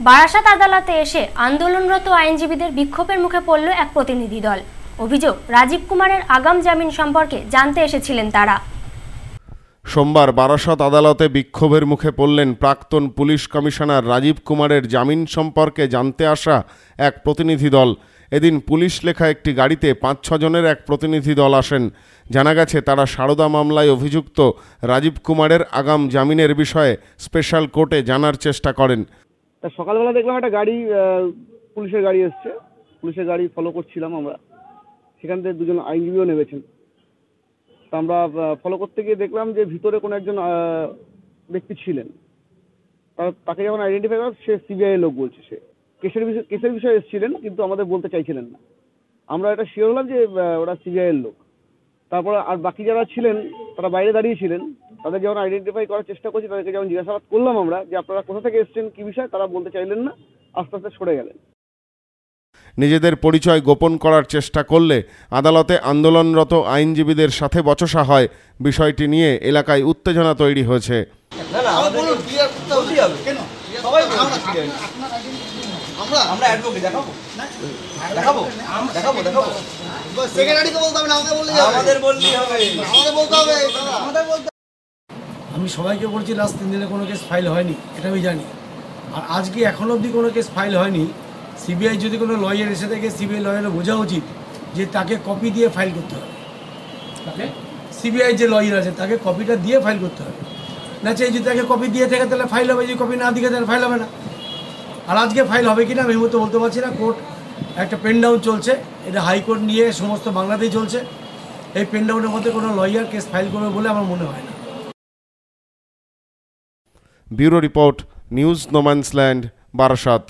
বারাসাত আদালতে এসে আন্দোলনরত আইনজীবীদের বিক্ষোভের মুখে পড়ল এক প্রতিনিধি দল। অভিযোগ, রাজীব কুমারের আগাম জামিন সম্পর্কে জানতে এসেছিলেন তারা। সোমবার বারাসাত আদালতে বিক্ষোভের মুখে পড়লেন প্রাক্তন পুলিশ কমিশনার রাজীব কুমারের জামিন সম্পর্কে জানতে আসা এক প্রতিনিধি দল। এদিন পুলিশ লেখা একটি গাড়িতে পাঁচ ছজনের এক প্রতিনিধি দল আসেন। জানা গেছে, তারা সারদা মামলায় অভিযুক্ত রাজীব কুমারের আগাম জামিনের বিষয়ে স্পেশাল কোর্টে জানার চেষ্টা করেন। তা সকালবেলা দেখলাম একটা গাড়ি পুলিশের গাড়ি এসছে। পুলিশের গাড়ি ফলো করছিলাম আমরা। সেখান থেকে দুজন আইনজীবীও নেমেছেন। তা আমরা ফলো করতে গিয়ে দেখলাম যে ভিতরে কোনো একজন ব্যক্তি ছিলেন। তাকে যখন আইডেন্টিফাই করা, সে সিবিআই লোক বলছে সে। কেসের বিষয়, কেসের বিষয়ে এসেছিলেন, কিন্তু আমাদের বলতে চাইছিলেন না। আমরা এটা শিওর হলাম যে ওরা সিবিআই এর লোক। তারপর আর বাকি যারা ছিলেন, তারা বাইরে দাঁড়িয়ে ছিলেন। তাদের যখন আইডেন্টিফাই করার চেষ্টা করছি তাদেরকে যখন জিজ্ঞাসাবাদ করলাম আমরা যে আপনারা কোথা থেকে এসছেন কি বিষয় তারা বলতে চাইলেন না আস্তে আস্তে সরে গেলেন নিজেদের পরিচয় গোপন করার চেষ্টা করলে আদালতে আন্দোলনরত আইনজীবীদের সাথে বচসা হয় বিষয়টি নিয়ে এলাকায় উত্তেজনা তৈরি হয়েছে না না আমাদের বলতেই হবে কেন সবাই বলবে। আমরা আমরা অ্যাডভোকেট দেখাবো দেখাবো দেখাবো দেখাবো সেক্রেটারিকে বলতে হবে আমি সবাইকে বলছি, লাস্ট তিন দিনে কোনো কেস ফাইল হয়নি। এটা আমি জানি। আর আজকে এখনও অবধি কোনো কেস ফাইল হয়নি। সিবিআই যদি কোনো লয়ার এসে থাকে সিবিআই লয়ারের বোঝা উচিত যে তাকে কপি দিয়ে ফাইল করতে হবে। তাকে সিবিআই যে লয়ার আছে, তাকে কপিটা দিয়ে ফাইল করতে হবে। না চাই যদি তাকে কপি দিয়ে থাকে, তাহলে ফাইল হবে, যদি কপি না দিকে তাহলে ফাইল হবে না। আর আজকে ফাইল হবে কিনা, আমি মতো বলতে পারছি না। কোর্ট একটা পেন ডাউন চলছে। এটা হাইকোর্ট নিয়ে সমস্ত বাংলাতেই চলছে। এই পেন ডাউনের মধ্যে কোনো লয়ার কেস ফাইল করবে বলে আমার মনে হয় না। Bureau report news no man's land Barasat.